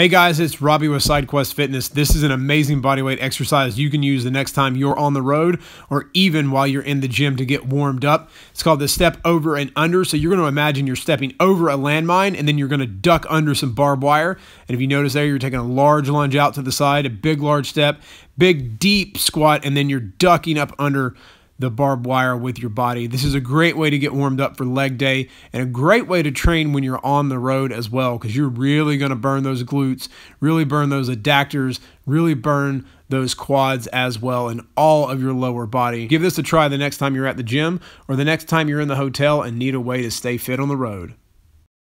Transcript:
Hey guys, it's Robbie with SideQuest Fitness. This is an amazing bodyweight exercise you can use the next time you're on the road or even while you're in the gym to get warmed up. It's called the step over and under. So you're going to imagine you're stepping over a landmine and then you're going to duck under some barbed wire. And if you notice there, you're taking a large lunge out to the side, a big large step, big deep squat, and then you're ducking up under the barbed wire with your body. This is a great way to get warmed up for leg day and a great way to train when you're on the road as well because you're really going to burn those glutes, really burn those adductors, really burn those quads as well and all of your lower body. Give this a try the next time you're at the gym or the next time you're in the hotel and need a way to stay fit on the road.